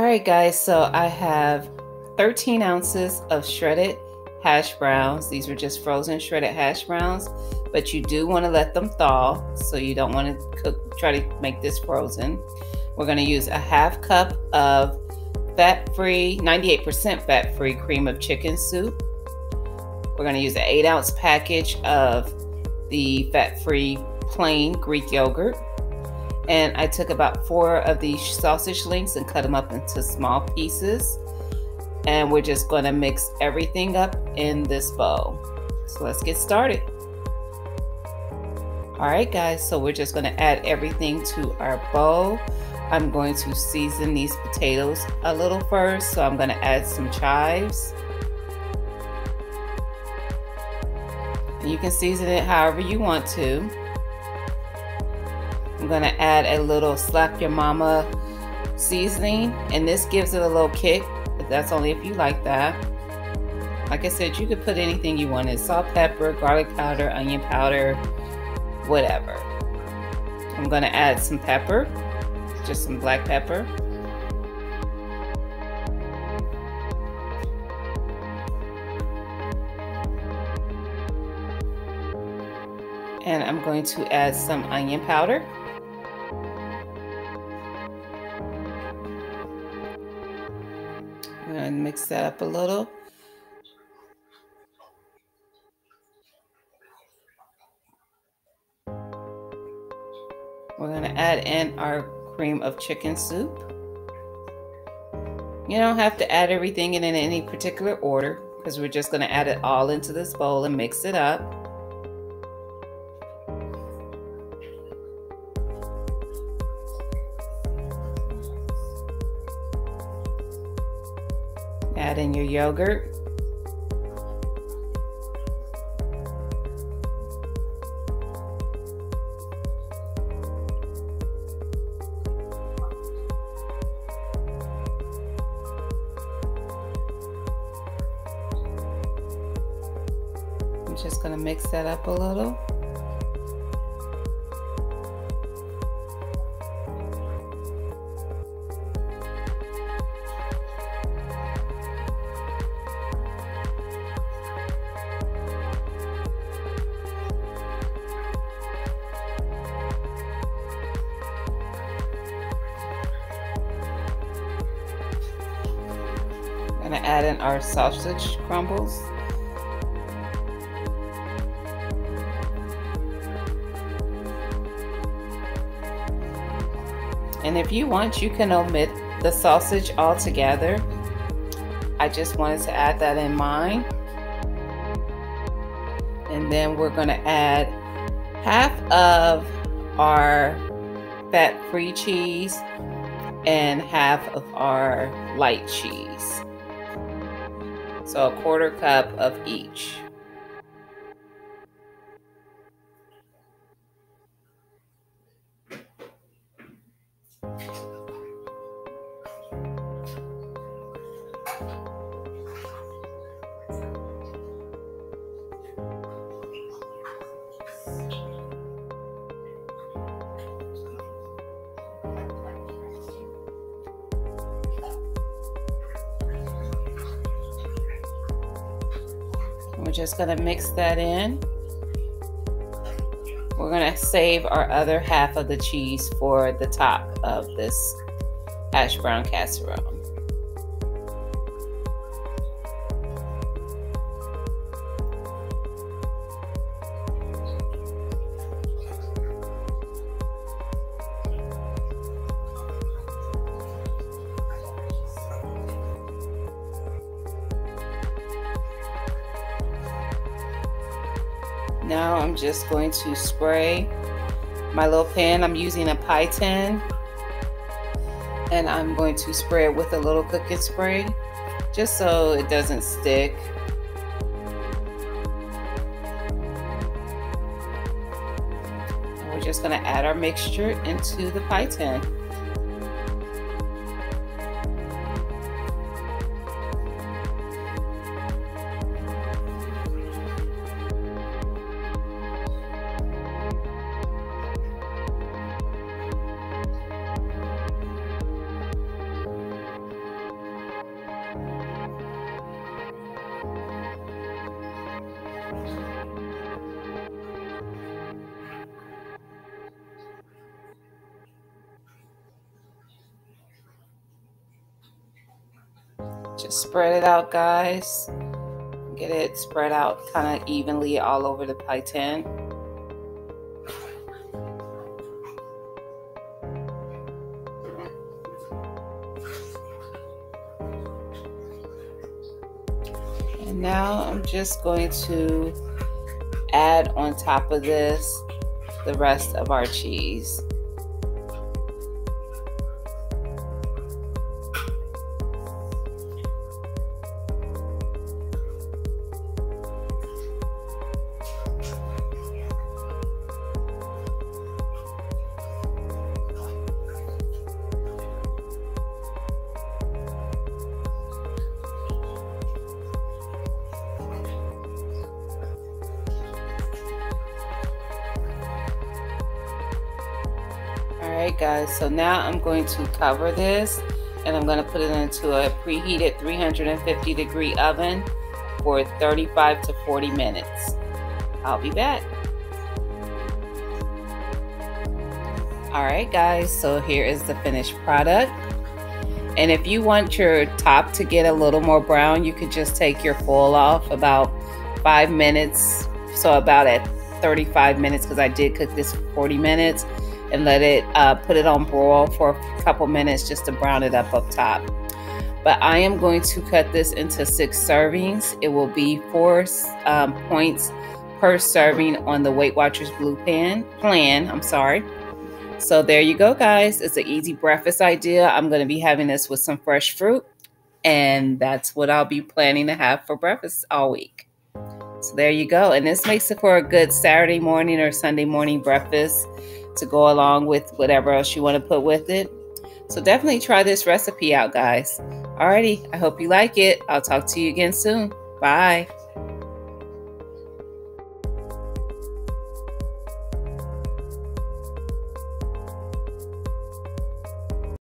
All right, guys, so I have 13 ounces of shredded hash browns. These were just frozen shredded hash browns, but you do want to let them thaw, so you don't want to cook, try to make this frozen. We're going to use a half cup of fat-free, 98% fat-free cream of chicken soup. We're going to use an 8 ounce package of the fat-free plain Greek yogurt. And I took about four of these sausage links and cut them up into small pieces. And we're just going to mix everything up in this bowl. So let's get started. All right, guys, so we're just going to add everything to our bowl. I'm going to season these potatoes a little first. So I'm going to add some chives. You can season it however you want to. I'm going to add a little slap your mama seasoning and this gives it a little kick but that's only if you like that. Like I said you could put anything you want in salt, pepper, garlic powder, onion powder, whatever. I'm going to add some pepper, just some black pepper. and I'm going to add some onion powder. That up a little. We're going to add in our cream of chicken soup. You don't have to add everything in, in any particular order because we're just going to add it all into this bowl and mix it up. Add in your yogurt. I'm just going to mix that up a little. Add in our sausage crumbles. And if you want, you can omit the sausage altogether. I just wanted to add that in mine. And then we're to add half of our fat-free cheese and half of our light cheese. So a quarter cup of each. We're just going to mix that in. We're going to save our other half of the cheese for the top of this hash brown casserole. Now I'm just going to spray my little pan. I'm using a pie tin and I'm going to spray it with a little cooking spray just so it doesn't stick. we're just going to add our mixture into the pie Just spread it out, guys. Get it spread out kind of evenly all over the pie tin. And now I'm just going to add on top of this the rest of our cheese. Alright guys, so now I'm going to cover this and I'm going to put it into a preheated 350 degree oven for 35 to 40 minutes. I'll be back. Alright guys, so here is the finished product. And if you want your top to get a little more brown, you could just take your foil off about five minutes. So about at 35 minutes because I did cook this for 40 minutes and let it uh, put it on broil for a couple minutes just to brown it up up top. But I am going to cut this into six servings. It will be four um, points per serving on the Weight Watchers Blue Pan plan. I'm sorry. So there you go, guys. It's an easy breakfast idea. I'm going to be having this with some fresh fruit, and that's what I'll be planning to have for breakfast all week. So there you go. And this makes it for a good Saturday morning or Sunday morning breakfast to go along with whatever else you want to put with it. So definitely try this recipe out, guys. Alrighty, I hope you like it. I'll talk to you again soon. Bye.